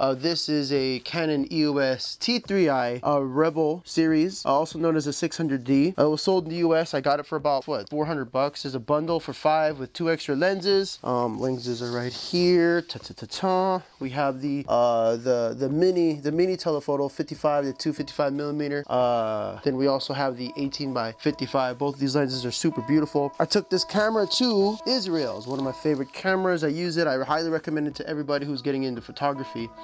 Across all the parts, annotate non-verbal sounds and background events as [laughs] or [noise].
Uh, this is a Canon EOS T3i uh, Rebel series, uh, also known as a 600D. Uh, it was sold in the US. I got it for about, what, 400 bucks. There's a bundle for five with two extra lenses. Um, lenses are right here. Ta ta ta ta. We have the uh, the the mini the mini telephoto 55 to 255 millimeter. Uh, then we also have the 18 by 55. Both of these lenses are super beautiful. I took this camera to Israel. It's one of my favorite cameras. I use it. I highly recommend it to everybody who's getting into photography.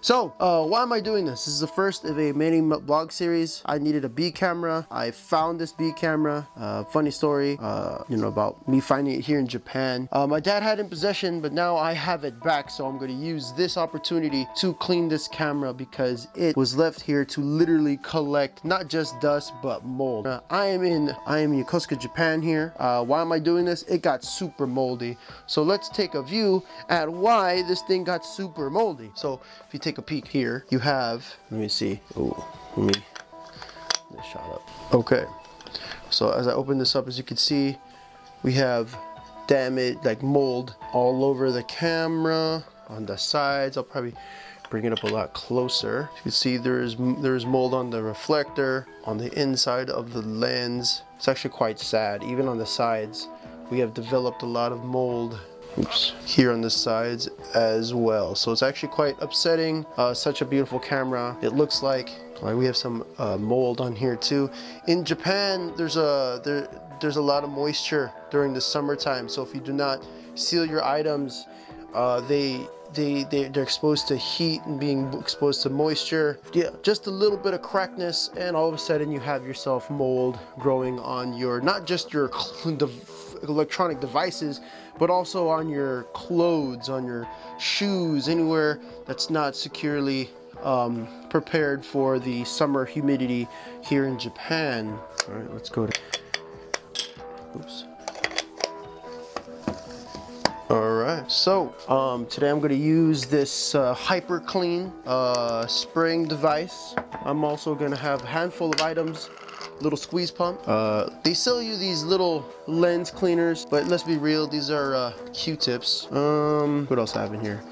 So, uh, why am I doing this? This is the first of a mini vlog series. I needed a B camera. I found this B camera. Uh, funny story, uh, you know, about me finding it here in Japan. Uh, my dad had it in possession, but now I have it back. So I'm going to use this opportunity to clean this camera because it was left here to literally collect not just dust, but mold. Uh, I am in, I am in Yokosuka, Japan here. Uh, why am I doing this? It got super moldy. So let's take a view at why this thing got super moldy. So if you take a peek here, you have, let me see, oh, let me, this shot up. Okay, so as I open this up, as you can see, we have damage, like mold all over the camera, on the sides. I'll probably bring it up a lot closer. You can see there's there's mold on the reflector, on the inside of the lens. It's actually quite sad. Even on the sides, we have developed a lot of mold oops, here on the sides as well. So it's actually quite upsetting. Uh, such a beautiful camera. It looks like like we have some uh, mold on here too. In Japan, there's a there there's a lot of moisture during the summertime. So if you do not seal your items, uh, they they, they they're exposed to heat and being exposed to moisture yeah just a little bit of crackness and all of a sudden you have yourself mold growing on your not just your electronic devices but also on your clothes on your shoes anywhere that's not securely um, prepared for the summer humidity here in Japan all right let's go to oops all right, so um, today I'm going to use this uh, Hyper Clean uh, spraying device. I'm also going to have a handful of items, little squeeze pump. Uh, they sell you these little lens cleaners, but let's be real, these are uh, Q-tips. Um, what else I have in here?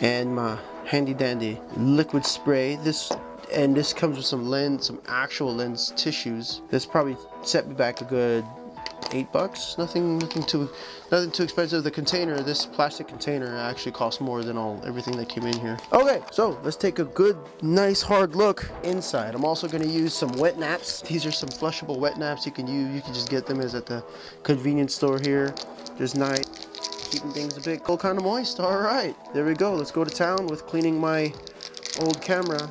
And my handy dandy liquid spray. This and this comes with some lens, some actual lens tissues. This probably set me back a good eight bucks. Nothing, nothing too, nothing too expensive. The container, this plastic container, actually costs more than all everything that came in here. Okay, so let's take a good, nice, hard look inside. I'm also going to use some wet naps. These are some flushable wet naps you can use. You can just get them as at the convenience store here. Just night keeping things a bit cold, kind of moist. All right, there we go. Let's go to town with cleaning my old camera.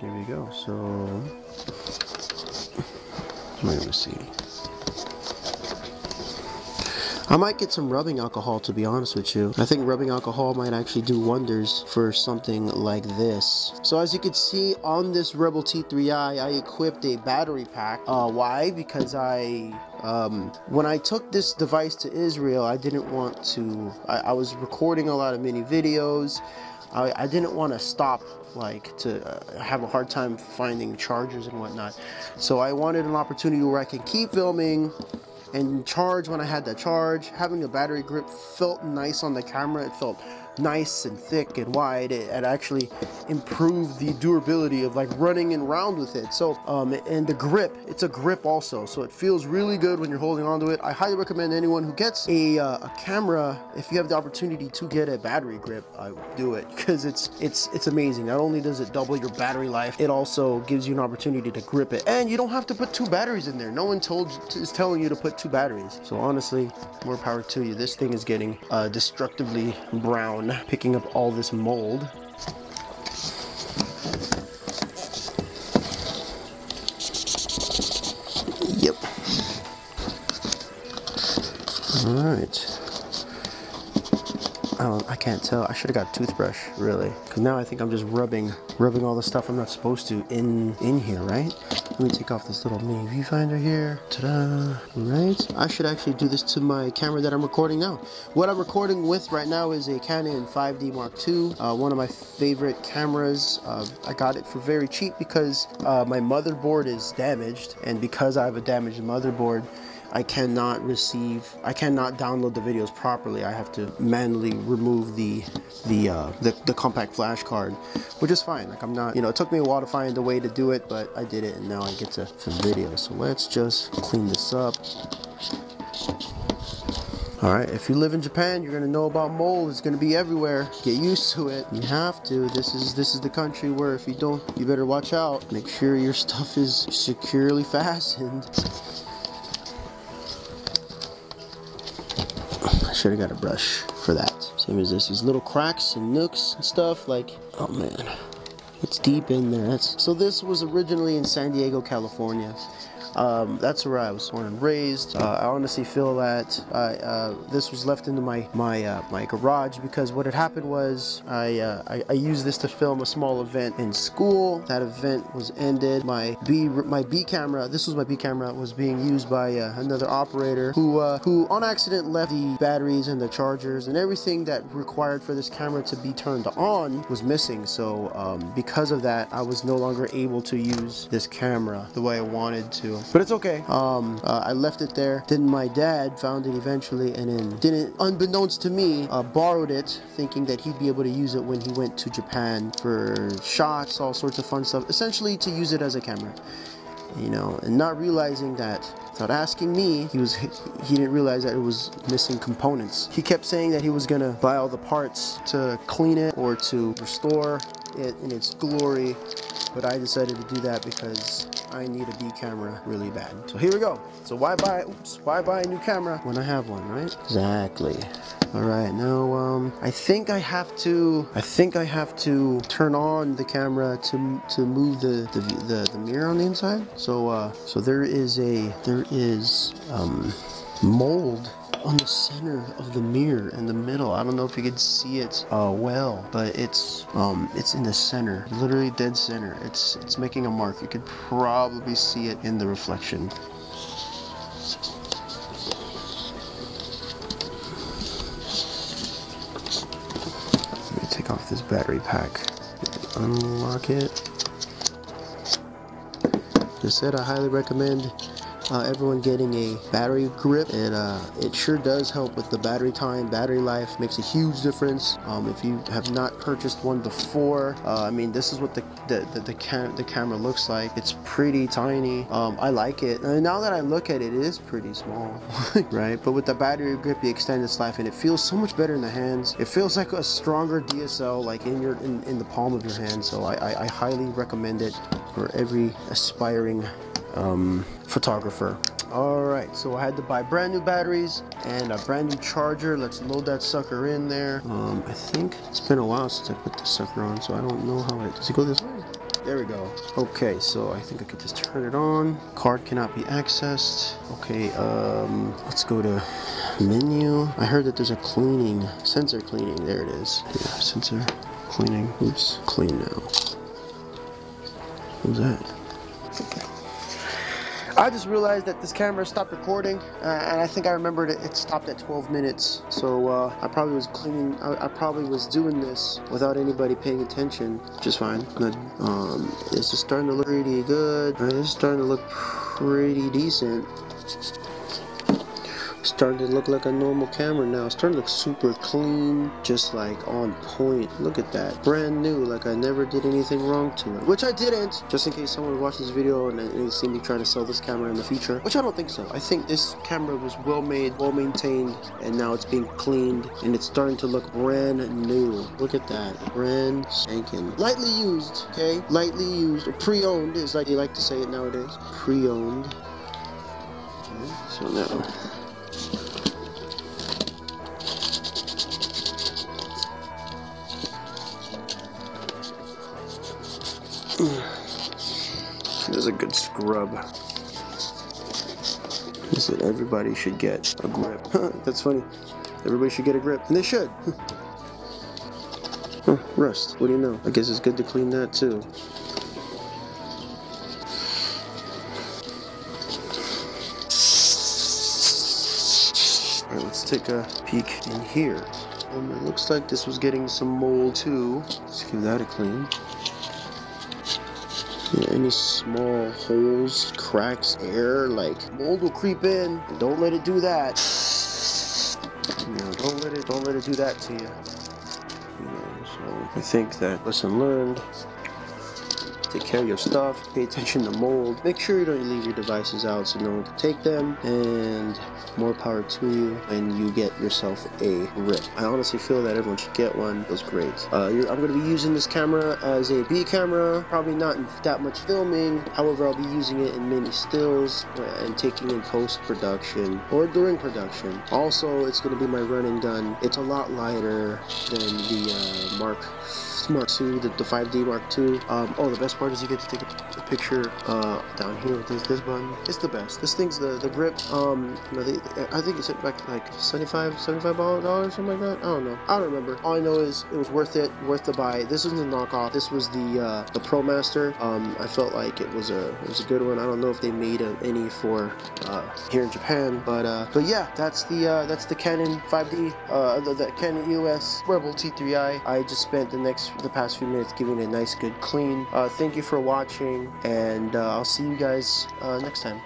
Here we go. So me see. I might get some rubbing alcohol to be honest with you. I think rubbing alcohol might actually do wonders for something like this. So as you can see on this Rebel T3i, I equipped a battery pack. Uh, why? Because I, um, when I took this device to Israel, I didn't want to, I, I was recording a lot of mini videos. I, I didn't want to stop like to uh, have a hard time finding chargers and whatnot. So I wanted an opportunity where I can keep filming and charge when I had that charge. Having a battery grip felt nice on the camera. It felt nice and thick and wide. It actually improved the durability of like running and round with it. So, um, and the grip, it's a grip also. So it feels really good when you're holding onto it. I highly recommend anyone who gets a, uh, a camera, if you have the opportunity to get a battery grip, I would do it [laughs] because it's, it's, it's amazing. Not only does it double your battery life, it also gives you an opportunity to grip it. And you don't have to put two batteries in there. No one told is telling you to put two batteries. So honestly, more power to you. This thing is getting uh, destructively brown picking up all this mold. Yep. All right. Can't tell. I should have got a toothbrush, really. Because now I think I'm just rubbing, rubbing all the stuff I'm not supposed to in, in here, right? Let me take off this little mini viewfinder here. Ta-da! Right. I should actually do this to my camera that I'm recording now. What I'm recording with right now is a Canon 5D Mark II, uh, one of my favorite cameras. Uh, I got it for very cheap because uh, my motherboard is damaged, and because I have a damaged motherboard, I cannot receive, I cannot download the videos properly. I have to manually remove the the uh, the, the compact flash card, which is fine. Like I'm not, you know, it took me a while to find a way to do it, but I did it, and now I get to film video. So let's just clean this up. All right, if you live in Japan, you're gonna know about mold. It's gonna be everywhere. Get used to it. You have to. This is this is the country where if you don't, you better watch out. Make sure your stuff is securely [laughs] fastened. Should have got a brush for that. Same as this. These little cracks and nooks and stuff. Like, oh man, it's deep in there. That's, so this was originally in San Diego, California. Um, that's where I was born and raised. Uh, I honestly feel that I, uh, this was left into my my uh, my garage because what had happened was I, uh, I, I used this to film a small event in school. That event was ended. My B my B camera, this was my B camera, was being used by uh, another operator who uh, who on accident left the batteries and the chargers and everything that required for this camera to be turned on was missing. So um, because of that, I was no longer able to use this camera the way I wanted to but it's okay. Um, uh, I left it there. Then my dad found it eventually, and then didn't, unbeknownst to me, uh, borrowed it, thinking that he'd be able to use it when he went to Japan for shots, all sorts of fun stuff. Essentially, to use it as a camera, you know, and not realizing that without asking me, he was he didn't realize that it was missing components. He kept saying that he was gonna buy all the parts to clean it or to restore it in its glory, but I decided to do that because I need a B camera really bad. So here we go. So why buy, oops, why buy a new camera when I have one, right? Exactly. All right, now um, I think I have to, I think I have to turn on the camera to to move the the, the, the mirror on the inside. So uh, so there is a there is um, mold on the center of the mirror in the middle. I don't know if you can see it uh, well, but it's um, it's in the center, literally dead center. It's it's making a mark. You could probably see it in the reflection. Let me take off this battery pack. Unlock it. Just said I highly recommend uh, everyone getting a battery grip and uh, it sure does help with the battery time battery life makes a huge difference. Um, if you have not purchased one before uh, I mean this is what the the, the, the, cam the camera looks like. It's pretty tiny. Um, I like it. And now that I look at it it is pretty small [laughs] right? But with the battery grip you extend its life and it feels so much better in the hands. It feels like a stronger DSL like in your in, in the palm of your hand. So I, I, I highly recommend it for every aspiring um, photographer. All right, so I had to buy brand new batteries and a brand new charger. Let's load that sucker in there. Um, I think it's been a while since I put this sucker on, so I don't know how it, does it go this way? There we go. Okay, so I think I could just turn it on. Card cannot be accessed. Okay, um, let's go to menu. I heard that there's a cleaning, sensor cleaning. There it is. Yeah, sensor cleaning. Oops, clean now. What's that? I just realized that this camera stopped recording, uh, and I think I remembered it, it stopped at 12 minutes. So uh, I probably was cleaning, I, I, probably was doing this without anybody paying attention, is fine. But um, this is starting to look pretty good. This is starting to look pretty decent starting to look like a normal camera now. It's starting to look super clean, just like on point. Look at that. Brand new, like I never did anything wrong to it. Which I didn't, just in case someone watches this video and they see me trying to sell this camera in the future. Which I don't think so. I think this camera was well made, well maintained, and now it's being cleaned and it's starting to look brand new. Look at that. Brand spanking. Lightly used, okay? Lightly used, pre-owned is like they like to say it nowadays. Pre-owned. So now There's a good scrub. He said everybody should get a grip. That's funny. Everybody should get a grip. And they should. rust. What do you know? I guess it's good to clean that too. Let's take a peek in here. Um, it looks like this was getting some mold too. Let's give that a clean. Yeah, any small holes, cracks, air, like mold will creep in. Don't let it do that. You know, don't let it don't let it do that to you. you know, so I think that lesson learned. Take care of your stuff. Pay attention to mold. Make sure you don't leave your devices out so no one can take them. And more power to you when you get yourself a grip. I honestly feel that everyone should get one. It great. Uh, I'm going to be using this camera as a B camera. Probably not that much filming. However, I'll be using it in many stills and taking in post-production or during production. Also, it's going to be my running gun. It's a lot lighter than the uh, Mark Mark II, the, the 5D Mark II. Um, oh, the best part is you get to take a picture uh, down here with this, this button. It's the best. This thing's the, the grip. Um, you know, they, I think it's like like 75 75 dollars, something like that. I don't know. I don't remember. All I know is it was worth it, worth the buy. This isn't a knockoff. This was the uh, the ProMaster. Um, I felt like it was a it was a good one. I don't know if they made a, any for uh, here in Japan, but uh, but yeah, that's the uh, that's the Canon 5D, uh, the, the Canon EOS Rebel T3i. I just spent the next the past few minutes giving it a nice good clean. Uh, thank you for watching, and uh, I'll see you guys uh, next time.